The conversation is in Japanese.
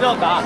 どうか。